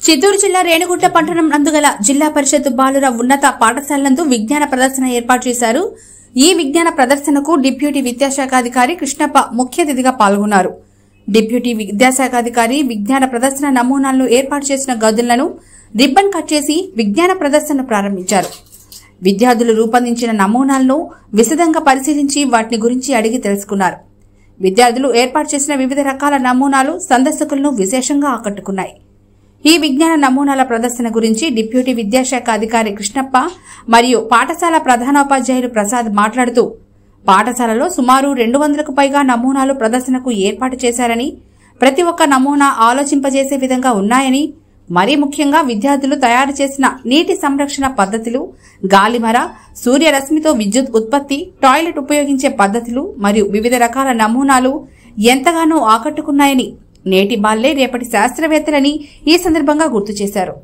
చిత్తూరు జిల్లా రేణిగుంట పట్టణం నందుగల జిల్లా పరిషత్ బాలుర ఉన్నత పాఠశాలనందు విజ్ఞాన ప్రదర్శన ఏర్పాటు చేశారు. ఈ విజ్ఞాన ప్రదర్శనకు డిప్యూటీ విద్యాశాఖాధికారి కృష్ణప్ప ముఖ్య అతిథిగా పాల్గొన్నారు. డిప్యూటీ విద్యాశాఖాధికారి విజ్ఞాన ప్రదర్శన నమూనాలను ఏర్పాటు చేసిన గదులను రిబ్బన్ కట్ చేసి విజ్ఞాన ప్రదర్శన ప్రారంభించారు. విద్యార్థులు రూపొందించిన నమూనాలను విశదంగా పరిశీలించి వాటిని గురించి అడిగి తెలుసుకున్నారు. విద్యార్థులు ఏర్పాటు చేసిన వివిధ రకాల నమూనాలు సందర్శకులను విశేషంగా ఆకట్టుకున్నాయి. ఈ విజ్ఞాన నమూనాల ప్రదర్శన గురించి డిప్యూటీ విద్యాశాఖ అధికారి కృష్ణప్ప మరియు పాఠశాల ప్రధానోపాధ్యాయులు ప్రసాద్ మాట్లాడుతూ పాఠశాలలో సుమారు రెండు వందలకు పైగా నమూనాలు ప్రదర్శనకు ఏర్పాటు చేశారని ప్రతి ఒక్క నమూనా ఆలోచింపజేసే విధంగా ఉన్నాయని మరీ ముఖ్యంగా విద్యార్థులు తయారు చేసిన నీటి సంరక్షణ పద్ధతులు గాలిమర సూర్యరశ్మితో విద్యుత్ ఉత్పత్తి టాయిలెట్ ఉపయోగించే పద్ధతులు మరియు వివిధ రకాల నమూనాలు ఎంతగానో ఆకట్టుకున్నాయని నేటి బాల్లే రేపటి శాస్త్రవేత్తలని ఈ సందర్భంగా గుర్తు చేశారు.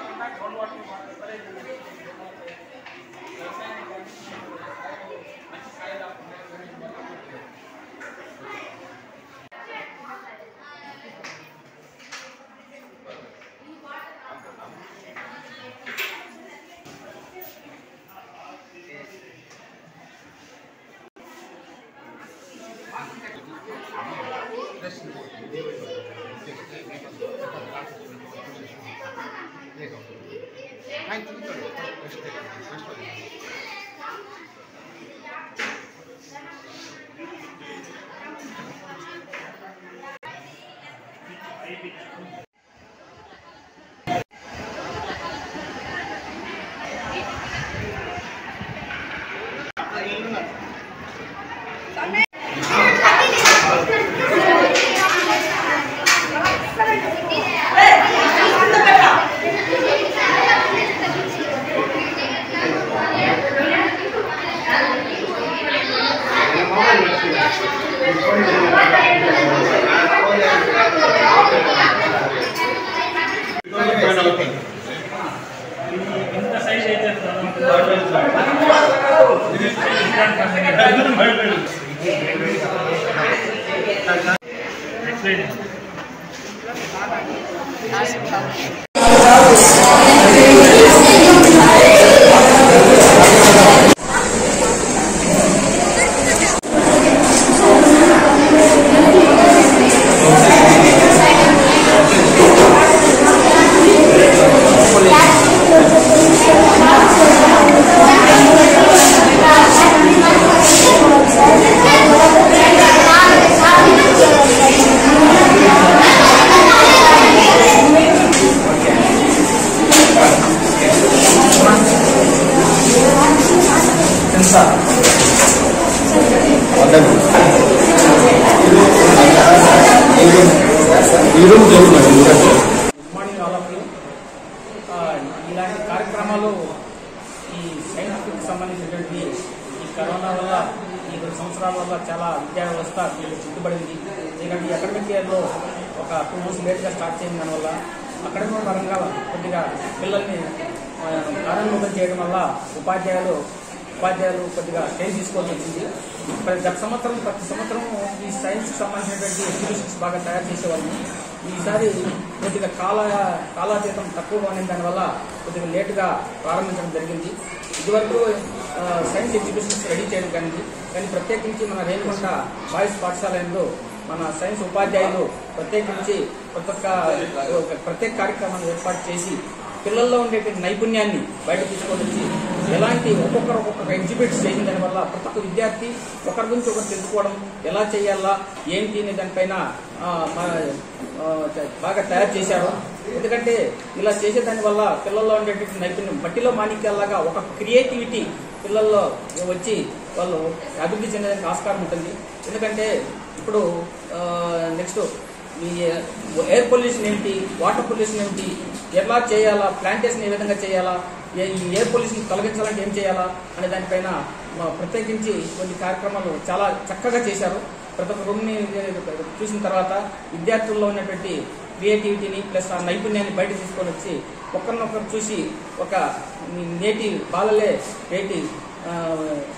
Thank you. Ay, tú, Víctor. Este, Ahí, size ಐತೆ ఇలాంటి కార్యక్రమాలు ఈ సైన్స్కి సంబంధించినటువంటి ఈ కరోనా వల్ల ఈ రెండు సంవత్సరాల వల్ల చాలా విద్యా వ్యవస్థ చుట్టుబడింది ఎందుకంటే ఈ అకాడమిక్ ఇయర్లో ఒక టూ మంత్స్ లేట్గా స్టార్ట్ చేసిన దానివల్ల అకాడమిక్ పరంగా కొద్దిగా పిల్లల్ని కార్యోన్ముఖం చేయడం వల్ల ఉపాధ్యాయులు ఉపాధ్యాయులు కొద్దిగా టైం తీసుకోవాల్సి వచ్చింది. ప్రతి గత సంవత్సరం ప్రతి సంవత్సరం ఈ సైన్స్ సంబంధించినటువంటి ఎగ్జిబిషన్స్ బాగా తయారు చేసేవాళ్ళని ఈసారి కొద్దిగా కాల కాలాతీతం తక్కువగా ఉన్న దానివల్ల కొద్దిగా లేటుగా ప్రారంభించడం జరిగింది. ఇదివరకు సైన్స్ ఎగ్జిబిషన్స్ రెడీ చేయడం కానీ కానీ ప్రత్యేకించి మన రేణుకొండ బాయ్స్ పాఠశాలలో మన సైన్స్ ఉపాధ్యాయులు ప్రత్యేకించి ప్రతి ఒక్క ప్రత్యేక కార్యక్రమాన్ని ఏర్పాటు చేసి పిల్లల్లో ఉండేటువంటి నైపుణ్యాన్ని బయట తీసుకొని వచ్చి ఎలాంటి ఒక్కొక్కరు ఒక్కొక్క ఎగ్జిబిట్స్ చేసిన దానివల్ల ప్రతి ఒక్క విద్యార్థి ఒకరి గురించి ఒకరు తెలుసుకోవడం ఎలా చేయాలా ఏంటి అనే దానిపైన బాగా తయారు చేశారు. ఎందుకంటే ఇలా చేసేదాని వల్ల పిల్లల్లో ఉండేటువంటి నైపుణ్యం మట్టిలో మాణిక్యాలాగా ఒక క్రియేటివిటీ పిల్లల్లో వచ్చి వాళ్ళు అభివృద్ధి చెందడానికి ఆస్కారం ఉంటుంది. ఎందుకంటే ఇప్పుడు నెక్స్ట్ మీ ఎయిర్ పొల్యూషన్ ఏమిటి? వాటర్ పొల్యూషన్ ఏమిటి? ఎలా చేయాలా? ప్లాంటేషన్ ఏ విధంగా చేయాలా? ఏ- ఈ ఎయిర్ పొల్యూషన్ తొలగించాలంటే ఏం చేయాలా? అనే దానిపైన మా ప్రత్యేకించి కొన్ని కార్యక్రమాలు చాలా చక్కగా చేశారు. ప్రతి ఒక్క రూమ్ని చూసిన తర్వాత విద్యార్థుల్లో ఉన్నటువంటి క్రియేటివిటీని ప్లస్ ఆ నైపుణ్యాన్ని బయట తీసుకొని వచ్చి ఒకరినొకరు చూసి ఒక నేటి బాలలే నేటి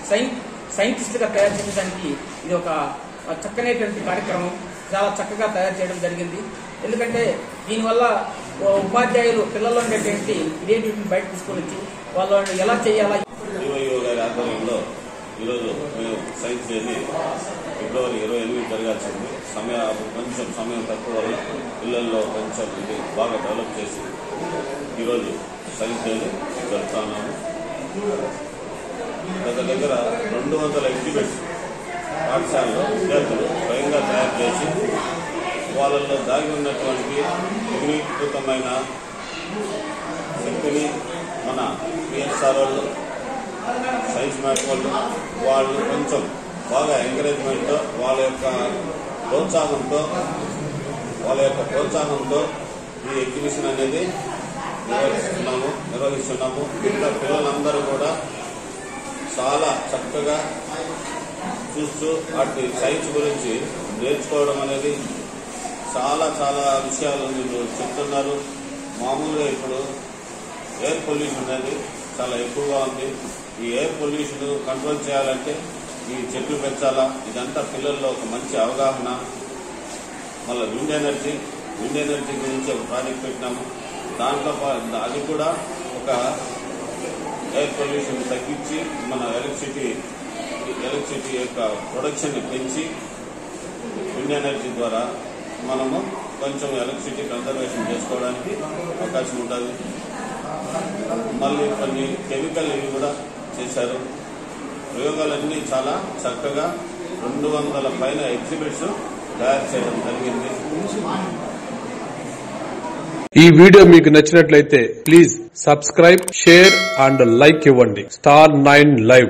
సైన్ సైంటిస్ట్గా తయారు చేయడానికి ఇది ఒక చక్కనేటువంటి కార్యక్రమం. చాలా చక్కగా తయారు చేయడం జరిగింది. ఎందుకంటే దీనివల్ల ఉపాధ్యాయులు పిల్లల్లో ఉండేటువంటి క్రియేటివిటీని బయట తీసుకొని వచ్చి వాళ్ళు ఎలా చేయాలా? ఆధ్వర్యంలో ఈరోజు మేము సైన్స్ డేని ఫిబ్రవరి ఇరవై ఎనిమిది జరగాల్సింది. సమయ కొంచెం సమయం తక్కువ వల్ల పిల్లల్లో కొంచెం ఇది బాగా డెవలప్ చేసి ఈరోజు సైన్స్ డేని జరుపుతున్నాము గత దగ్గర రెండు వందల ఎగ్జిబిట్స్ పాఠశాలలో విద్యార్థులు స్వయంగా తయారు చేసి వాళ్ళల్లో దాగి ఉన్నటువంటి వినూత్నమైన శక్తిని మన పిఎస్ఆర్ వాళ్ళు సైన్స్ మ్యాట్ వాళ్ళు వాళ్ళు కొంచెం బాగా ఎంకరేజ్మెంట్తో వాళ్ళ యొక్క ప్రోత్సాహంతో వాళ్ళ యొక్క ప్రోత్సాహంతో ఈ ఎగ్జిబిషన్ అనేది నిర్వహిస్తున్నాము నిర్వహిస్తున్నాము. ఇంకా పిల్లలందరూ కూడా చాలా చక్కగా చూస్తూ వాటి సైన్స్ గురించి నేర్చుకోవడం అనేది చాలా చాలా విషయాలు మీరు చెప్తున్నారు. మామూలుగా ఇప్పుడు ఎయిర్ పొల్యూషన్ అనేది చాలా ఎక్కువగా ఉంది. ఈ ఎయిర్ పొల్యూషన్ కంట్రోల్ చేయాలంటే ఈ చెట్లు పెంచాలా? ఇదంతా పిల్లల్లో ఒక మంచి అవగాహన. మళ్ళీ విండ్ ఎనర్జీ విండ్ ఎనర్జీ గురించి ఒక ప్రాజెక్ట్ పెట్టినాము. దాంట్లో అది కూడా ఒక ఎయిర్ పొల్యూషన్ తగ్గించి మన ఎలక్ట్రిసిటీ ఎలక్ట్రిసిటీ యొక్క ప్రొడక్షన్ పెంచి విండ్ ఎనర్జీ ద్వారా మనము కొంచెం ఎలక్ట్రిసిటీ కన్సర్వేషన్ చేసుకోవడానికి అవకాశం ఉంటుంది. మళ్ళీ కొన్ని కెమికల్ ఇవి కూడా చేశారు. ప్రయోగాలన్నీ చాలా చక్కగా రెండు వందల పైన ఎగ్జిబిట్స్ తయారు చేయడం జరిగింది. ఈ వీడియో మీకు నచ్చినట్లయితే please subscribe share and like ఇవ్వండి. Star nine live.